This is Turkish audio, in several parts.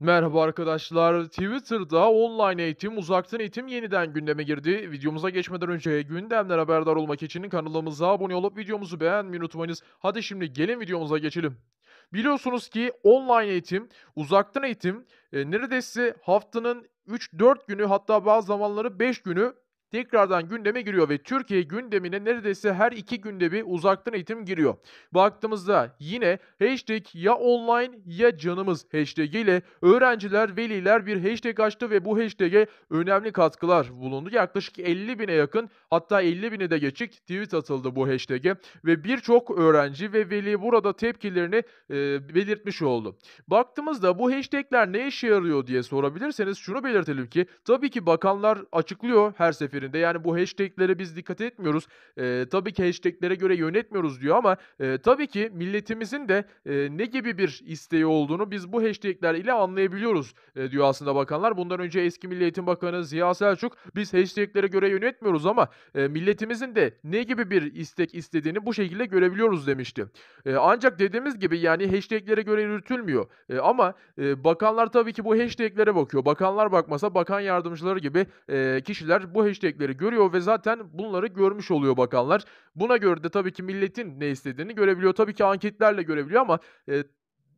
Merhaba arkadaşlar. Twitter'da online eğitim, uzaktan eğitim yeniden gündeme girdi. Videomuza geçmeden önce gündemden haberdar olmak için kanalımıza abone olup videomuzu beğenmeyi unutmayınız. Hadi şimdi gelin videomuza geçelim. Biliyorsunuz ki online eğitim, uzaktan eğitim e, neredeyse haftanın 3-4 günü hatta bazı zamanları 5 günü tekrardan gündeme giriyor ve Türkiye gündemine neredeyse her 2 günde bir uzaktan eğitim giriyor. Baktığımızda yine hashtag ya online ya canımız hashtag ile öğrenciler, veliler bir hashtag açtı ve bu hashtag'e önemli katkılar bulundu. Yaklaşık 50 bine yakın hatta 50 bini de geçik tweet atıldı bu hashtag'e ve birçok öğrenci ve veli burada tepkilerini e, belirtmiş oldu. Baktığımızda bu hashtag'ler ne işe yarıyor diye sorabilirseniz şunu belirtelim ki tabii ki bakanlar açıklıyor her seferinde. Yani bu hashtag'lere biz dikkat etmiyoruz. Eee, tabii ki hashtag'lere göre yönetmiyoruz diyor ama eee, tabii ki milletimizin de eee, ne gibi bir isteği olduğunu biz bu hashtag'ler ile anlayabiliyoruz eee, diyor aslında bakanlar. Bundan önce eski Milli Eğitim Bakanı Ziya Selçuk biz hashtag'lere göre yönetmiyoruz ama eee, milletimizin de ne gibi bir istek istediğini bu şekilde görebiliyoruz demişti. Eee, ancak dediğimiz gibi yani hashtag'lere göre yürütülmüyor. Eee, ama eee, bakanlar tabii ki bu hashtag'lere bakıyor. Bakanlar bakmasa bakan yardımcıları gibi eee, kişiler bu hashtag'leri görüyor ve zaten bunları görmüş oluyor bakanlar. Buna göre de tabii ki milletin ne istediğini görebiliyor. Tabii ki anketlerle görebiliyor ama eee,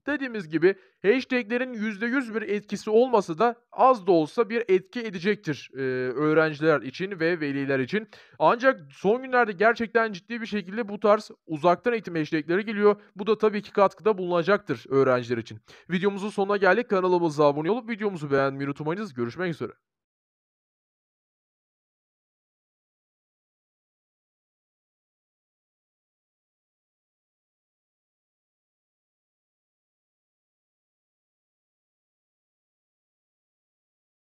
dediğimiz gibi hashtag'lerin %100 bir etkisi olmasa da az da olsa bir etki edecektir eee, öğrenciler için ve veliler için. Ancak son günlerde gerçekten ciddi bir şekilde bu tarz uzaktan eğitim hashtag'leri geliyor. Bu da tabii ki katkıda bulunacaktır öğrenciler için. Videomuzun sonuna geldik. Kanalımıza abone olup videomuzu beğenmeyi unutmayınız. Görüşmek üzere.